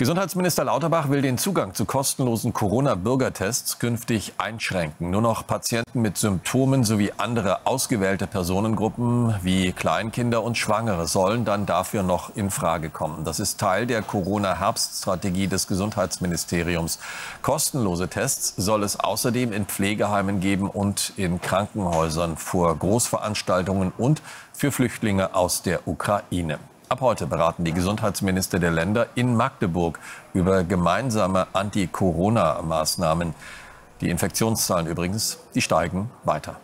Gesundheitsminister Lauterbach will den Zugang zu kostenlosen Corona-Bürgertests künftig einschränken. Nur noch Patienten mit Symptomen sowie andere ausgewählte Personengruppen wie Kleinkinder und Schwangere sollen dann dafür noch in Frage kommen. Das ist Teil der Corona-Herbststrategie des Gesundheitsministeriums. Kostenlose Tests soll es außerdem in Pflegeheimen geben und in Krankenhäusern vor Großveranstaltungen und für Flüchtlinge aus der Ukraine. Ab heute beraten die Gesundheitsminister der Länder in Magdeburg über gemeinsame Anti-Corona-Maßnahmen. Die Infektionszahlen übrigens, die steigen weiter.